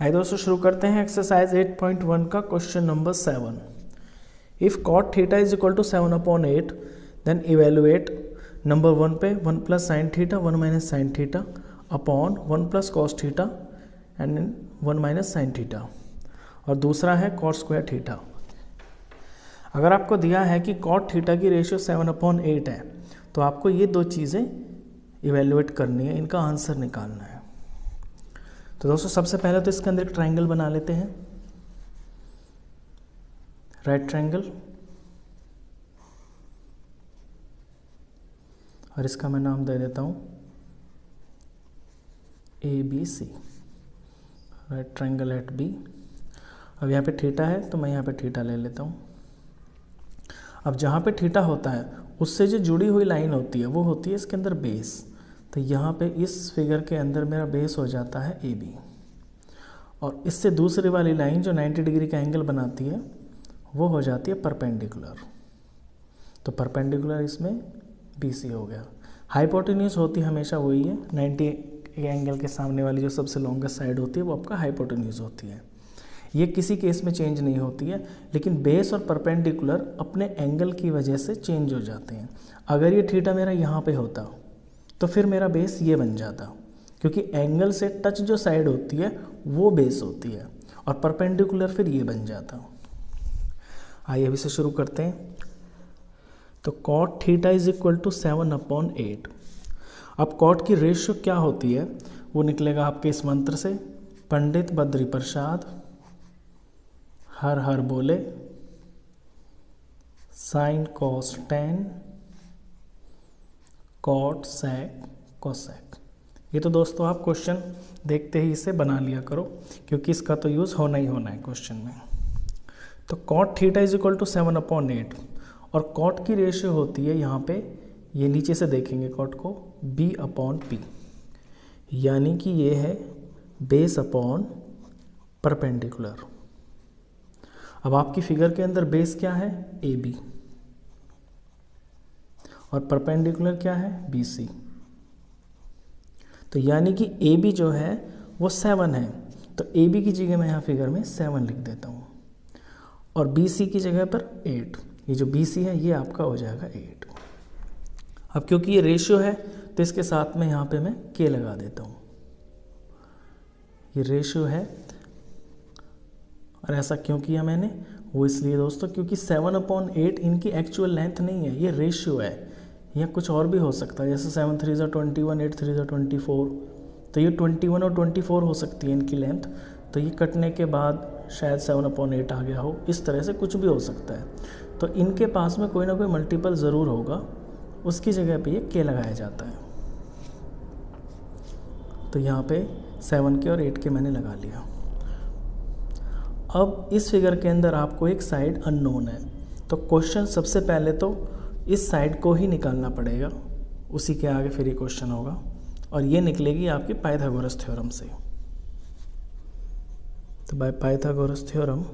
आइए दोस्तों, शुरू करते हैं एक्सरसाइज 8.1 का question number seven if cot theta is equal to seven upon eight then evaluate number one पे one plus sine theta one minus sine theta upon one plus cos theta and one minus sine theta और दूसरा है cot square theta अगर आपको दिया है कि cot theta की रेशियो सेवन अपॉन एट है तो आपको ये दो चीज़ें इवेलुएट करनी है, इनका आंसर निकालना है। तो दोस्तों, सबसे पहले तो इसके अंदर एक ट्राइंगल बना लेते हैं। राइट ट्राइंगल और इसका मैं नाम दे देता हूँ। A B C right triangle at B अब यहाँ पे थीटा है तो मैं यहाँ पे थीटा ले लेता हूँ। अब जहाँ पे थीटा होता है, उससे जो जुड़ी हुई लाइन होती है, वो होती है इसके अंदर बेस तो यहाँ पे इस फिगर के अंदर मेरा बेस हो जाता है ए बी और इससे दूसरी वाली लाइन जो 90 डिग्री का एंगल बनाती है, वो हो जाती है परपेंडिकुलर तो परपेंडिकुलर इसमें बी सी हो गया। हाइपोटेन्यूज होती हमेशा वही है। 90 एंगल के सामने वाली जो सबसे लॉन्गेस्ट साइड होती है, वो आपका हाइपोटेन्यूज होती है। ये किसी केस में चेंज नहीं होती है, लेकिन बेस और परपेंडिकुलर अपने एंगल की वजह से चेंज हो जाते हैं। अगर ये थीटा मेरा यहाँ पे होता तो फिर मेरा बेस ये बन जाता। क्योंकि एंगल से टच जो साइड होती है, वो बेस होती है। और परपेंडिकुलर फिर ये बन जाता। आइए अभी से शुरू करते हैं। तो cot theta is equal to seven upon eight अब कॉट की रेशियो क्या होती है, वो निकलेगा आपके इस मंत्र से। पंडित बद्री प्रसाद हर हर बोले sine cos tan cot sec cosec. ये तो दोस्तों आप क्वेश्चन देखते ही इसे बना लिया करो, क्योंकि इसका तो यूज़ होना ही होना है क्वेश्चन में। तो cot theta is equal to seven upon eight और कॉट की रेशियो होती है यहाँ पे, ये नीचे से देखेंगे कॉट को बी अपॉन पी यानी कि ये है बेस अपॉन परपेंडिकुलर अब आपकी फिगर के अंदर बेस क्या है? ए बी और परपेंडिकुलर क्या है? बी सी तो यानी कि ए बी जो है, वो सेवन है। तो ए बी की जगह मैं यहाँ फिगर में सेवन लिख देता हूँ। और सी की जगह पर एट ये जो सी है, ये आपका हो जाएगा एट अब क्योंकि ये रेशियो है तो इसके साथ में यहाँ पे मैं के लगा देता हूँ। ये रेशियो है, और ऐसा क्यों किया मैंने? वो इसलिए दोस्तों, क्योंकि सेवन अपॉन एट इनकी एक्चुअल लेंथ नहीं है, ये रेशियो है। या कुछ और भी हो सकता है, जैसे सेवन थ्री ज़ा ट्वेंटी वन एट थ्री ज़ा ट्वेंटी फोर तो ये ट्वेंटी वन और ट्वेंटी फोर हो सकती है इनकी लेंथ तो ये कटने के बाद शायद सेवन अपॉन एट आ गया हो, इस तरह से कुछ भी हो सकता है। तो इनके पास में कोई ना कोई मल्टीपल ज़रूर होगा, उसकी जगह पे ये के लगाया जाता है। तो यहाँ पे सेवन के और एट के मैंने लगा लिया। अब इस फिगर के अंदर आपको एक साइड अननोन है तो क्वेश्चन सबसे पहले तो इस साइड को ही निकालना पड़ेगा। उसी के आगे फिर ये क्वेश्चन होगा। और ये निकलेगी आपकी पाइथागोरस थ्योरम से। तो बाय पाइथागोरस थ्योरम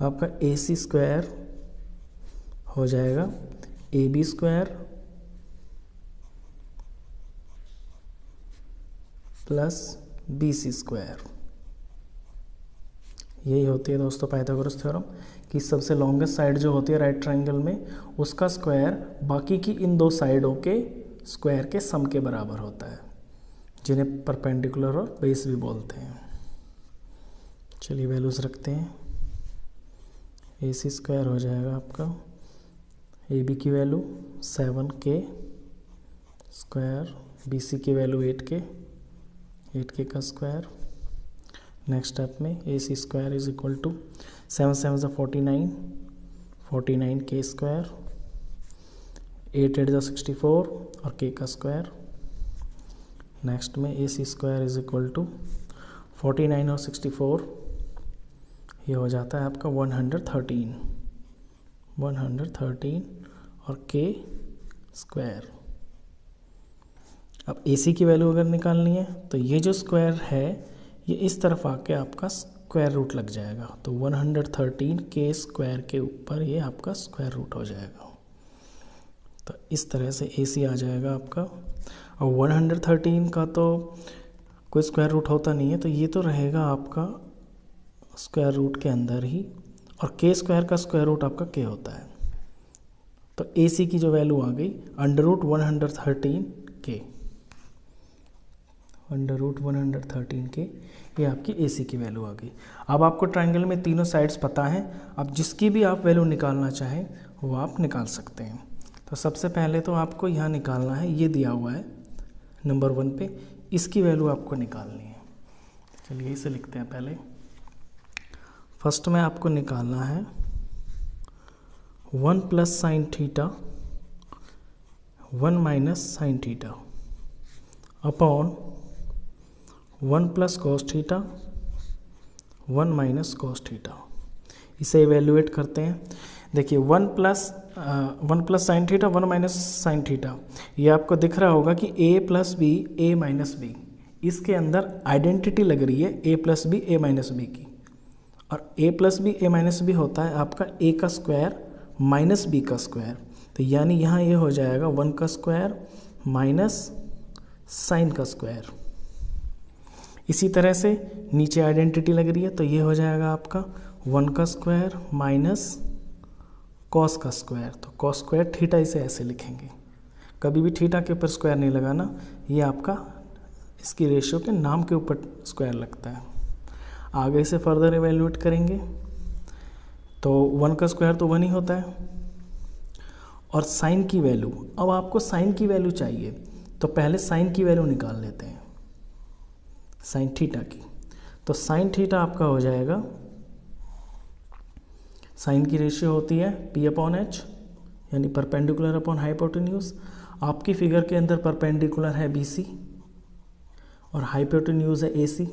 आपका ए सी स्क्वायर हो जाएगा। A B square plus B C square यही होती है दोस्तों पाइथागोरस थ्योरम, कि सबसे लॉन्गेस्ट साइड जो होती है राइट ट्राइंगल में, उसका स्क्वायर बाकी की इन दो साइडों के स्क्वायर के सम के बराबर होता है, जिन्हें परपेंडिकुलर और बेस भी बोलते हैं। चलिए वैल्यूज़ रखते हैं। ए सी स्क्वायर हो जाएगा आपका। ए बी की वैल्यू सेवन के स्क्वायर बी सी की वैल्यू एट के एट के का स्क्वायर नेक्स्ट स्टेप में A C square is equal to seven seven ज़ा फोर्टी नाइन फोर्टी नाइन के स्क्वायर एट एट ज़ा सिक्सटी फोर और के का स्क्वायर नेक्स्ट में A C square is equal to forty nine और सिक्सटी फोर ये हो जाता है आपका one hundred thirteen one hundred thirteen और के स्क्वायर अब ए सी की वैल्यू अगर निकालनी है तो ये जो स्क्वायर है ये इस तरफ़ आके आपका स्क्वायर रूट लग जाएगा। तो 113 के स्क्वायर के ऊपर ये आपका स्क्वायर रूट हो जाएगा। तो इस तरह से ए सी आ जाएगा आपका। और वन हंड्रेड थर्टीन का तो कोई स्क्वायर रूट होता नहीं है तो ये तो रहेगा आपका स्क्वायर रूट के अंदर ही। और के स्क्वायर का स्क्वायर रूट आपका के होता है। तो ए सी की जो वैल्यू आ गई under root one hundred thirteen के under root one hundred thirteen के, ये आपकी ए सी की वैल्यू आ गई। अब आपको ट्राइंगल में तीनों साइड्स पता हैं। अब जिसकी भी आप वैल्यू निकालना चाहें, वो आप निकाल सकते हैं। तो सबसे पहले तो आपको यहाँ निकालना है, ये दिया हुआ है नंबर वन पे। इसकी वैल्यू आपको निकालनी है। चलिए इसे लिखते हैं पहले। फ़र्स्ट में आपको निकालना है one plus sine theta one minus sine theta upon one plus cos theta, one minus cos theta. इसे इवेल्युएट करते हैं। देखिए, one plus one plus sine theta, one minus sine theta. ये आपको दिख रहा होगा कि A plus B A minus B इसके अंदर आइडेंटिटी लग रही है A plus B A minus B की। और A plus B A minus B होता है आपका ए का स्क्वायर माइनस बी का स्क्वायर तो यानी यहाँ ये यह हो जाएगा वन का स्क्वायर माइनस साइन का स्क्वायर इसी तरह से नीचे आइडेंटिटी लग रही है तो ये हो जाएगा आपका वन का स्क्वायर माइनस कॉस का स्क्वायर तो कॉस स्क्वायर थीटा इसे ऐसे लिखेंगे। कभी भी थीटा के ऊपर स्क्वायर नहीं लगाना, ये आपका इसकी रेशियो के नाम के ऊपर स्क्वायर लगता है। आगे इसे फर्दर एवेल्यूएट करेंगे तो वन का स्क्वायर तो वन ही होता है। और साइन की वैल्यू अब आपको साइन की वैल्यू चाहिए तो पहले साइन की वैल्यू निकाल लेते हैं। साइन थीटा की। तो साइन थीटा आपका हो जाएगा साइन की रेशियो होती है पी अपॉन एच यानी परपेंडिकुलर अपॉन हाइपोटेन्यूज आपकी फिगर के अंदर परपेंडिकुलर है बी सी और हाइपोटेन्यूज है ए सी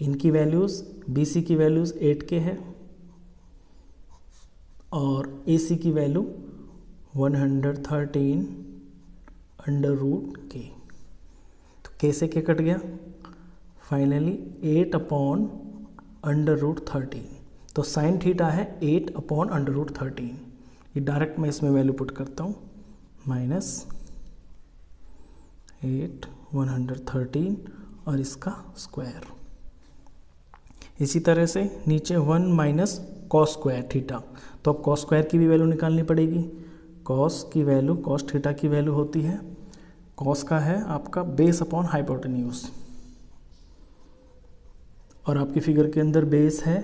इनकी वैल्यूज़ बी सी की वैल्यूज़ एट के है और ए सी की value one hundred thirteen under root के तो के से के कट गया। Finally eight upon under root thirteen तो साइन थीटा है eight upon under root thirteen ये डायरेक्ट मैं इसमें वैल्यू पुट करता हूँ. Minus eight one hundred thirteen और इसका स्क्वायर इसी तरह से नीचे one minus cos square theta तो अब कॉस स्क्वायर की भी वैल्यू निकालनी पड़ेगी. कॉस की वैल्यू कॉस थीटा की वैल्यू होती है. कॉस का है आपका बेस अपॉन हाइपोटेन्यूज और आपकी फिगर के अंदर बेस है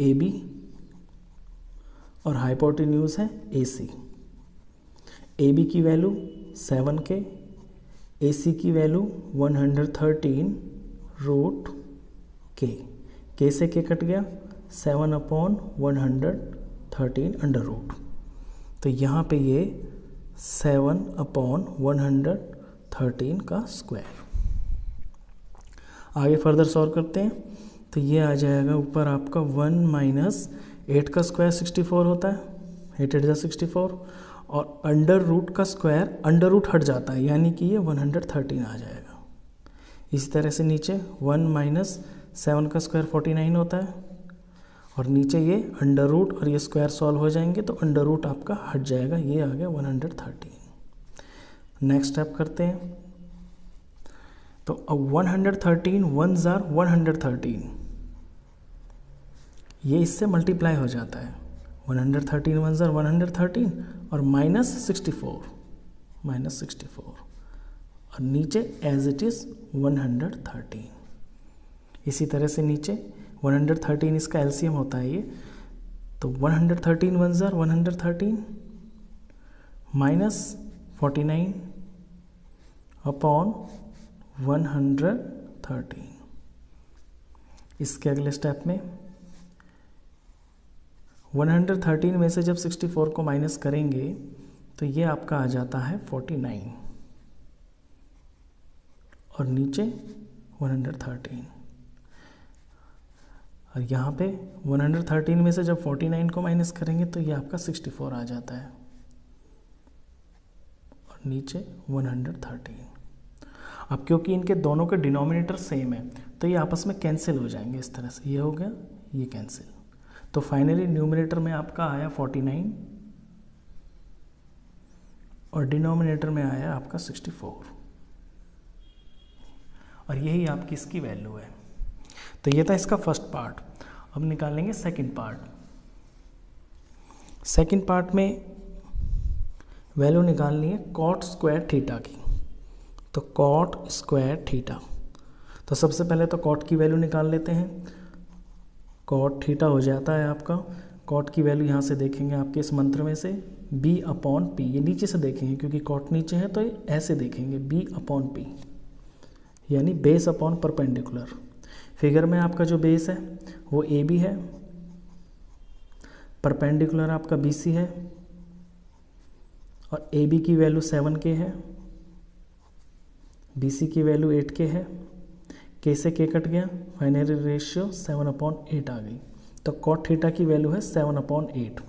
ए बी और हाइपोटेन्यूज है ए सी ए बी की वैल्यू सेवन के ए सी की value one hundred thirteen root के के से के कट गया seven upon one hundred thirteen under root तो यहाँ पे ये seven upon one hundred thirteen का स्क्वायर आगे फर्दर सॉल्व करते हैं। तो ये आ जाएगा ऊपर आपका वन माइनस एट का स्क्वायर सिक्सटी फोर होता है। एट एट जा सिक्सटी फोर और अंडर रूट का स्क्वायर अंडर रूट हट जाता है, यानी कि ये वन हंड्रेड थर्टीन आ जाएगा। इसी तरह से नीचे वन माइनस सेवन का स्क्वायर फोर्टी नाइन होता है और नीचे ये अंडर रूट और ये स्क्वायर सॉल्व हो जाएँगे तो अंडर रूट आपका हट जाएगा, ये आ गया one hundred thirteen next step करते हैं। तो अब वन हंड्रेड थर्टीन वन ज़ार वन हंड्रेड थर्टीन ये इससे मल्टीप्लाई हो जाता है। वन हंड्रेड थर्टीन वन ज़ार वन हंड्रेड थर्टीन और minus sixty four minus sixty four और नीचे as it is one hundred thirteen इसी तरह से नीचे 113 इसका एलसीएम होता है ये। तो 113 वन ज़ार one hundred thirteen minus forty nine upon one hundred thirteen इसके अगले स्टेप में 113 में से जब 64 को माइनस करेंगे तो ये आपका आ जाता है 49 और नीचे 113 और यहाँ पे 113 में से जब 49 को माइनस करेंगे तो ये आपका 64 आ जाता है। और नीचे 113 अब क्योंकि इनके दोनों के डिनोमिनेटर सेम है तो ये आपस में कैंसिल हो जाएँगे इस तरह से। ये हो गया, ये कैंसिल तो फाइनली न्यूमिनेटर में आपका आया 49 और डिनोमिनेटर में आया आपका सिक्सटी फोर और यही आपकी इसकी वैल्यू है। तो ये था इसका फ़र्स्ट पार्ट अब निकालेंगे सेकंड पार्ट सेकंड पार्ट में वैल्यू निकालनी है कॉट स्क्वायर थीटा की। तो कॉट स्क्वायर थीटा तो सबसे पहले तो कॉट की वैल्यू निकाल लेते हैं। कॉट थीटा हो जाता है आपका। कॉट की वैल्यू यहाँ से देखेंगे आपके इस मंत्र में से बी अपॉन पी ये नीचे से देखेंगे, क्योंकि कॉट नीचे है तो ऐसे देखेंगे बी अपॉन पी यानी बेस अपॉन परपेंडिकुलर फिगर में आपका जो बेस है, वो ए बी है। परपेंडिकुलर आपका बी सी है। और ए बी की वैल्यू सेवन के है। बी सी की वैल्यू एट के है। के से के कट गया। Finally ratio seven upon eight आ गई। तो कॉट थीटा की वैल्यू है सेवन अपॉन एट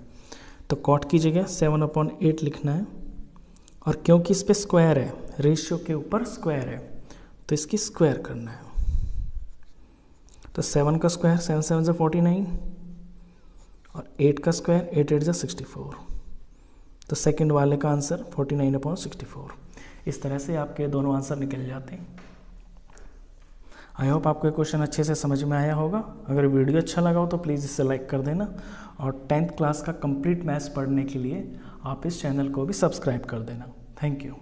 तो कॉट की जगह सेवन अपॉन एट लिखना है। और क्योंकि इस पर स्क्वायर है रेशियो के ऊपर स्क्वायर है तो इसकी स्क्वायर करना है। तो सेवन का स्क्वायर सेवन सेवन से फोर्टी नाइन और एट का स्क्वायर एट एट से सिक्सटी फोर तो सेकेंड वाले का answer forty nine upon sixty four इस तरह से आपके दोनों आंसर निकल जाते हैं। आई होप आपको ये क्वेश्चन अच्छे से समझ में आया होगा। अगर वीडियो अच्छा लगा हो तो प्लीज़ इसे लाइक कर देना। और टेंथ क्लास का कंप्लीट मैथ्स पढ़ने के लिए आप इस चैनल को भी सब्सक्राइब कर देना। Thank you